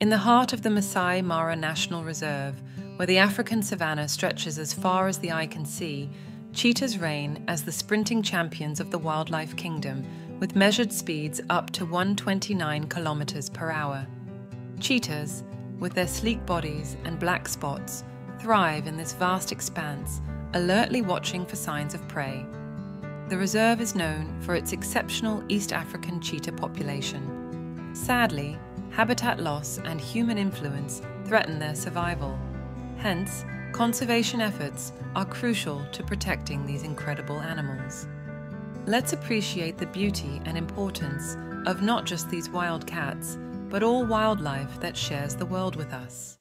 In the heart of the Masai Mara National Reserve, where the African savanna stretches as far as the eye can see, cheetahs reign as the sprinting champions of the wildlife kingdom, with measured speeds up to 129 kilometers per hour. Cheetahs, with their sleek bodies and black spots, thrive in this vast expanse, alertly watching for signs of prey. The reserve is known for its exceptional East African cheetah population. Sadly, habitat loss and human influence threaten their survival. Hence, conservation efforts are crucial to protecting these incredible animals. Let's appreciate the beauty and importance of not just these wild cats, but all wildlife that shares the world with us.